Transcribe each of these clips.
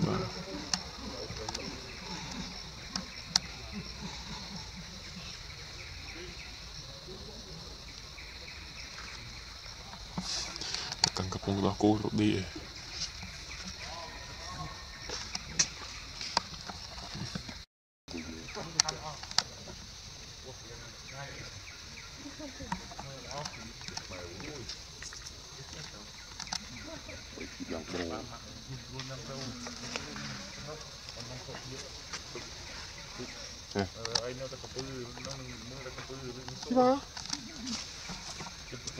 buenísima. Acá en Capón las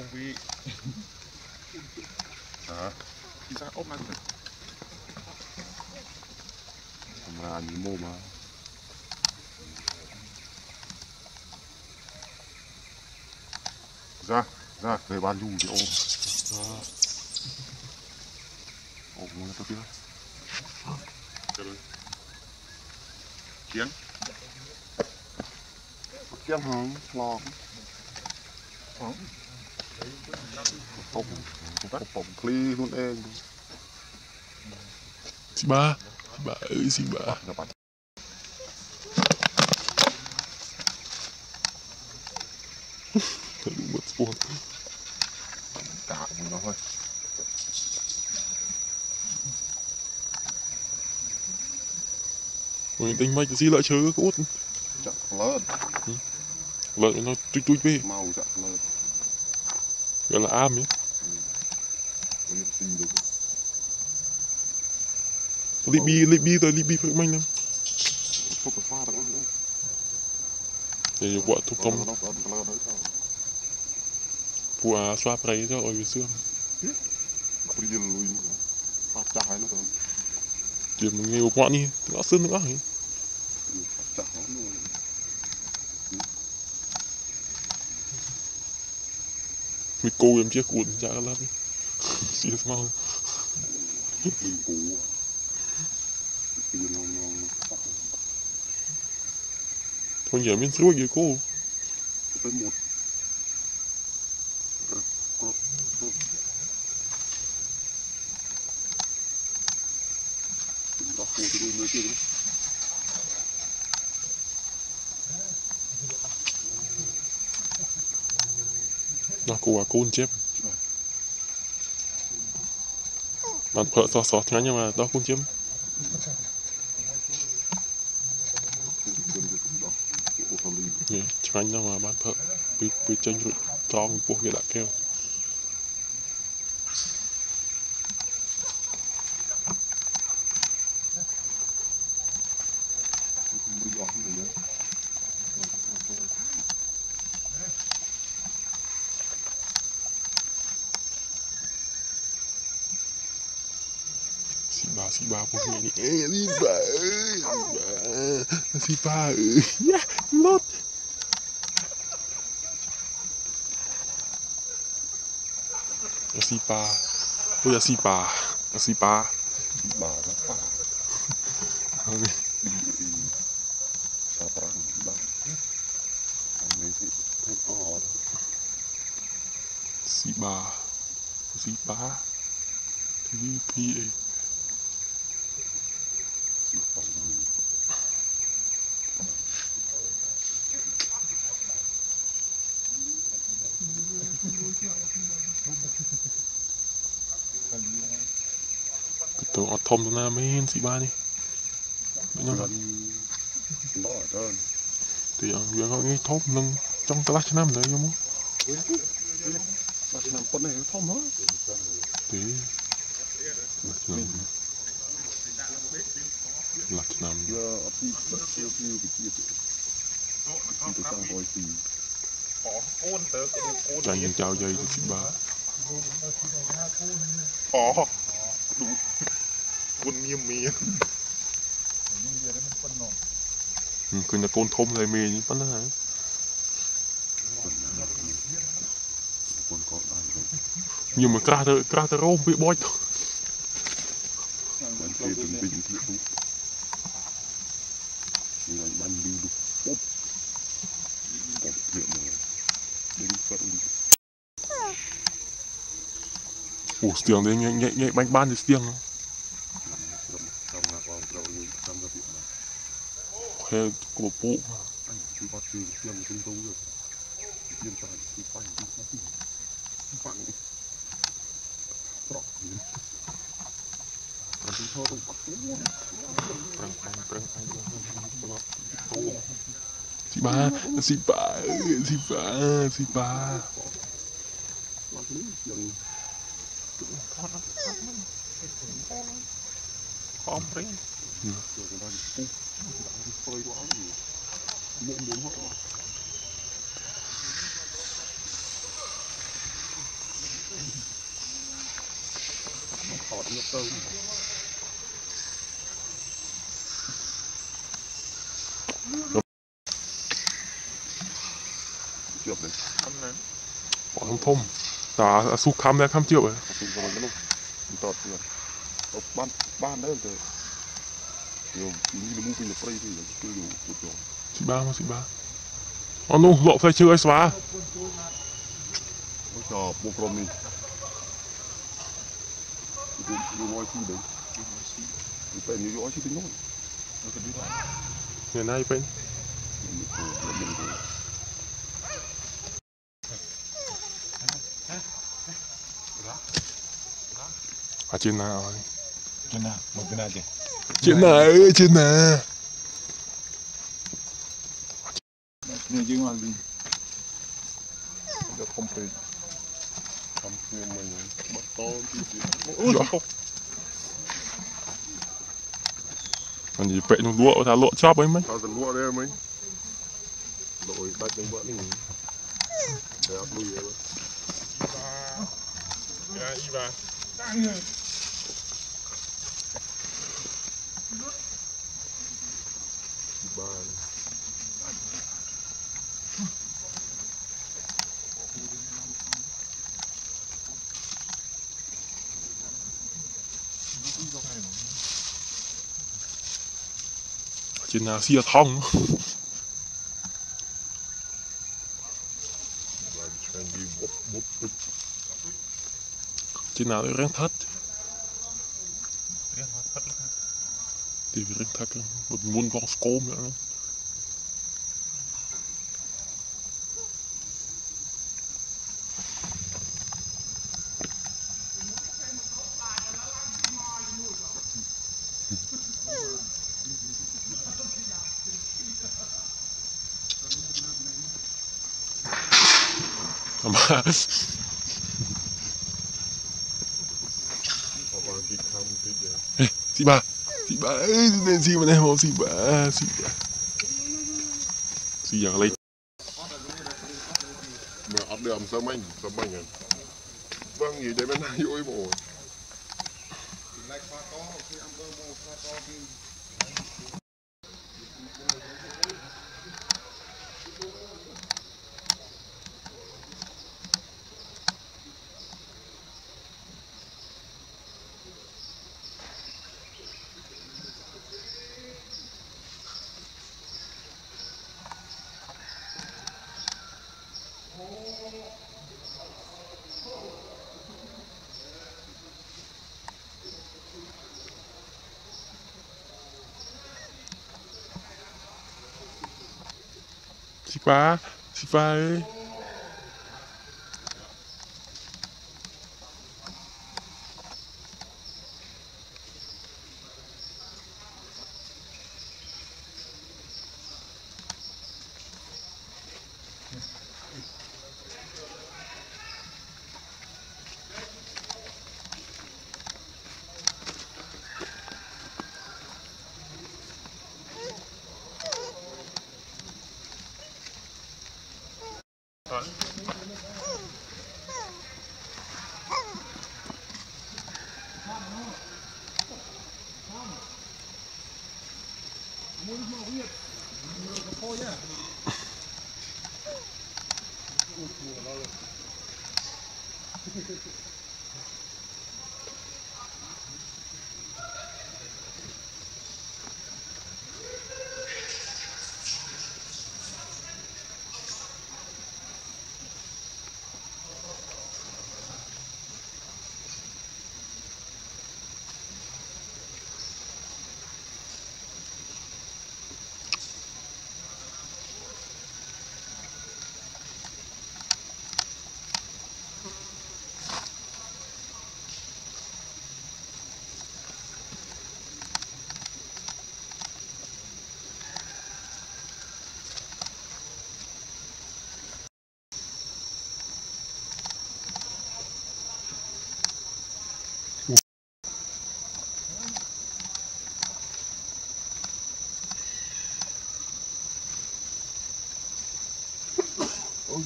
cái công vị. Hả? Đi ra ốp ăn mà nhìn mô mà ra ra về ban du thì ôm ôm nó tôi biết rồi. Chiến. Mình tính mày xí lợi chơi cái út chặt lớn. Lợi nó chui chui về. Màu chặt lớn. Gọi là am được không? để nhiều quả thuộc Nó công nó nó nó nó của xoa prey cho ở xưa Bây giờ lùi Phát trái nó thôi chỉ mình nghe quả đi, nó xưa nữa ấy Phát trái nó mình cô em chiếc cuốn chả dạ lắm xí mau Mình cú thôi giờ mình xuống gì cô. Tới một Đó thì kia đúng nó cô à cô chép. bạn phở xóa xóa thì nó nhưng mà đó cũng chiếm yeah, chẳng anh đâu mà bạn phở bị bị chân rồi cho một bộ kia đã kêu สีฟ้าเออยรถสีฟ้าโอ้ยสีฟ้าสีฟ้าบ้าสีฟ้าเอาไปสาปรังบ้าอันนี้สิไม่ออดสีฟ้าสีฟ้าทีพีเอ ទូអត់ធំទៅណាមែនស៊ីបាននេះខ្ញុំអត់ដល់អត់ទីអងវាក៏ងាយធំនឹងចង់កន្លះឆ្នាំទៅខ្ញុំមកបាទឆ្នាំប៉ុណ្ណេះធំហ៎ទីបាទឆ្នាំលាក់ឆ្នាំយកអត់ពីពីពីពីពីទៅតាមអុយពីអូកូនទៅកូនចាញ់យើងចៅយាយទៅពីបាទអូ គុណញៀមមានខ្ញុំនិយាយតែប៉ុណ្ណោះគឺតែកូនធំតែមីប៉ុណ្ណាកូនកូនដល់ញៀមមកក្រាស់ទៅក្រាស់ទៅរោមវាបោចទៅបានគេទំវិញទៀតខ្ញុំបានលីលុបពុបពុបទៀតមកវិញក៏លីអូស្ទៀងនេះញ៉ៃញ៉ៃបាញ់បានស្ទៀងហ្នឹង prang, prang, prang. si ba si ba si ba si ba. Bắt phơi quá thì mụn bốn hộ mà thọt nước tôm chuột đấy bỏ thông đấy cam chịu rồi tọt rồi đấy rồi ស៊ីបាមកស៊ីបាអនោះលក់ផ្លែឈើឲ្យស្វាមកចោលពួកក្រុមនេះយកយកស៊ីដែរយកស៊ីទៅយកយកស៊ីទៅនោះទៅទៅនេះណាយពេញអាចិនណាអត់ចិនណាមកពីណាទេ chị nà ơi chị nà Nhiều chứ mà đi Giờ không thể Không mấy mình bắt to thì chị Ôi dồi Còn gì vậy nó lụa, ta lụa chóp ấy mấy. Tao dần lụa đấy mấy. Đội bắt đánh vỡ đi Để áp lùi vậy Dạ, y bà Đang rồi Genau, nach vier Tagen. Genau, irgend hat. Die Ringtacke mit dem Mund war Strom. Ja. chị bà chị bà ơi nên gì mà này không chị bà chị bà chị giờ lấy mà áp được sao mạnh sao mạnh à. Vâng gì đây bên này, ôi bộ chị 十八，十八。Bora.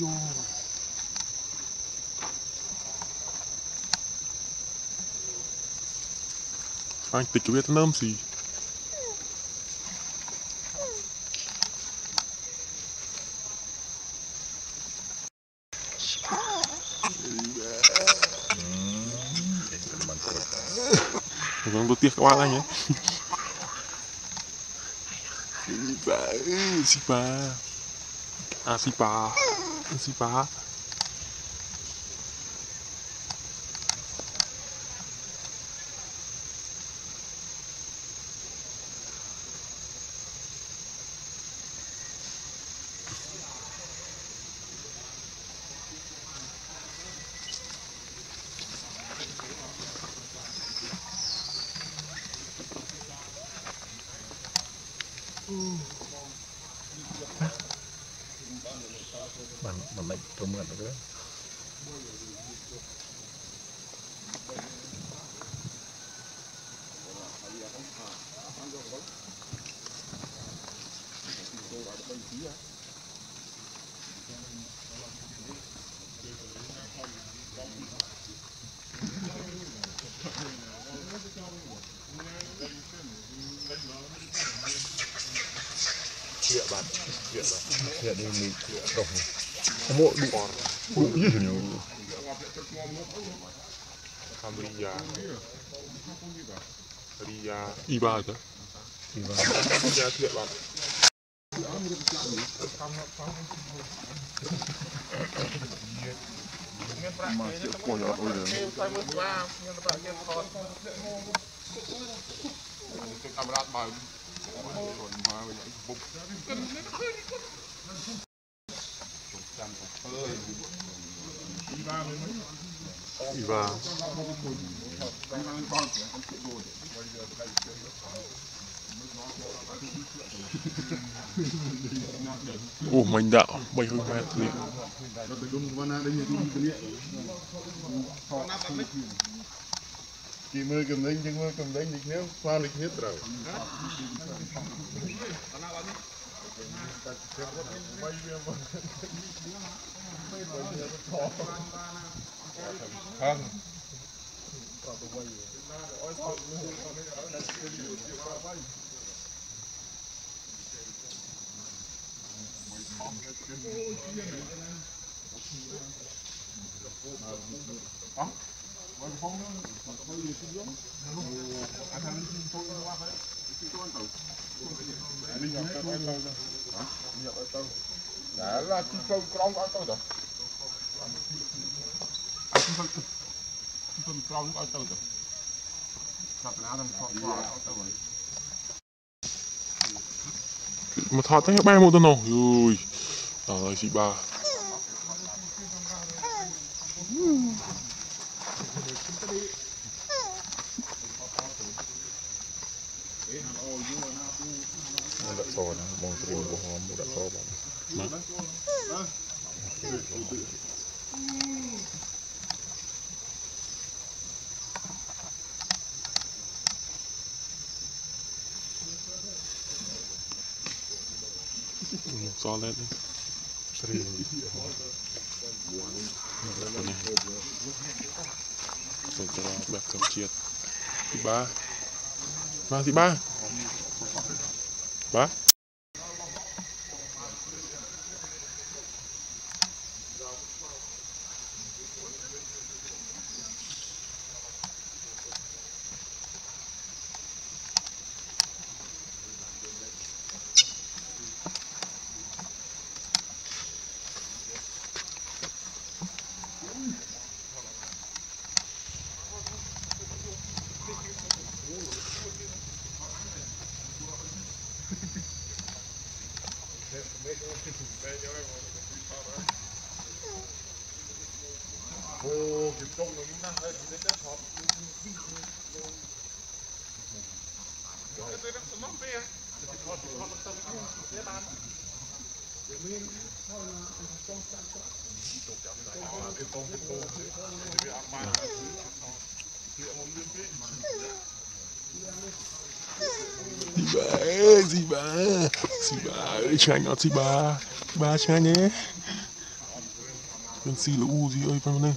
Vô anh tịch biết nơm gì Vâng, tôi tiếc các bạn anh ấy Sipa, Sipa À, Sipa sie war mình lại chuyện gần chuyện Iya, Bang. Iya, Bang. Iya, ini. Kamu di Oh iya sini. Alhamdulillah. Ria Iba aja. Iba. Ya tidak bang. Masih koyak udah. Kamera bau. Iba Ồ, mình đạo bay hơn mét liền Kỳ mơ cầm đánh, nhưng mơ cầm đánh lịch nếu pha lịch hết rồi. Không. Hả? Vậy không, mà tôi đi xuống. Anh Thành lên tôi qua phải. Tôi ăn thử. Đã là chi câu đó. Chi câu chi câu trong có câu đó. Sắp lá đang khó quá có câu rồi. Mà thọt thấy bay một tao rồi, Ui Trời chị ba ko na mong trim ko ho ba solid trim Segera back to cheat. Ba. Ba si ba. Ba. Ồ, kiếm công nó năng đấy, đấy chắc khó. Chị Eh, ziba, ziba, eh, ziba, chan nan ziba, ziba chan nan. Mwen si lo ouzi yo yi pa mwen nan.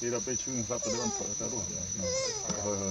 记得被枪杀的那个在路下。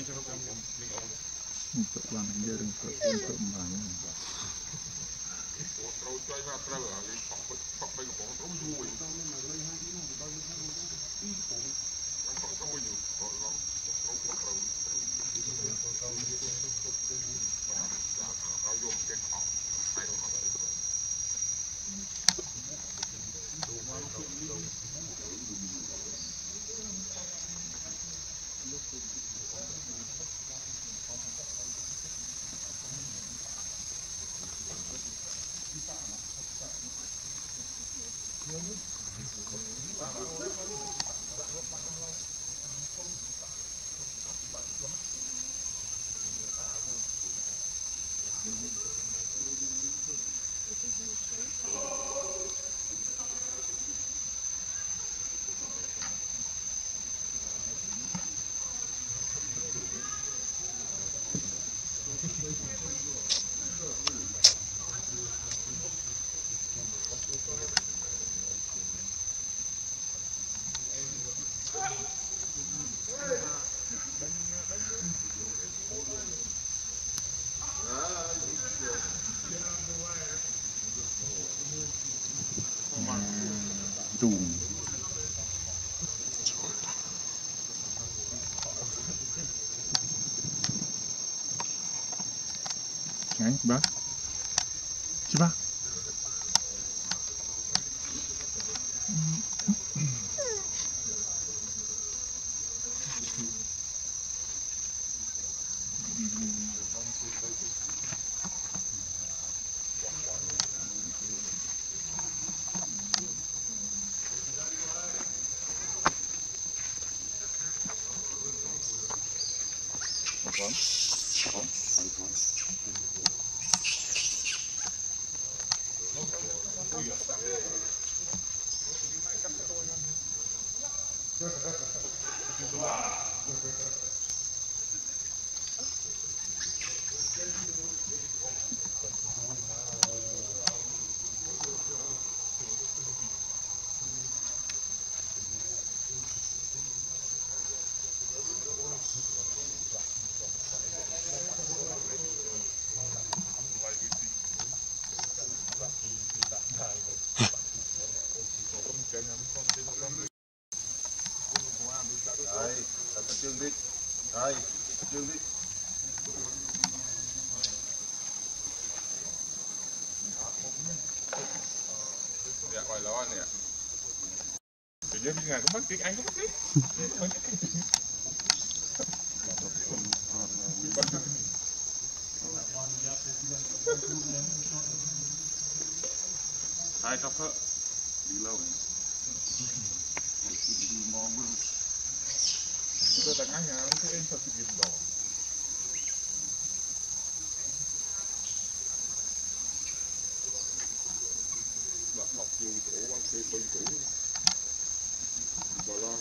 អីទៅខ្ញុំខ្ញុំអូនខ្ញុំទុកឡើងយើងរឹងព្រឹកខ្ញុំទុកបានគាត់ត្រូវជួយថាត្រូវឲ្យខកខកបីកំប៉ុងត្រូវជួយដល់នឹង150ហ្នឹងដល់នឹង2ខ្ញុំខ្ញុំទៅយូរគាត់ឡងត្រូវត្រូវត្រូវ Bah. tu vas. Tu vas One, one, one, one. Bây giờ có mất tiếng Anh có mất tiếng. Hai cặp đi lâu rồi mong luôn Kita tengahnya nanti ini satu gitu. Đọc đọc nhiều chỗ anh thuê bên chủ Bà la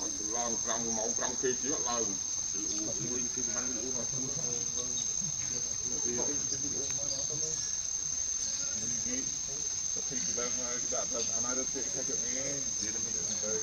Anh làm răng mẫu răng kia chỉ là lần Thì cái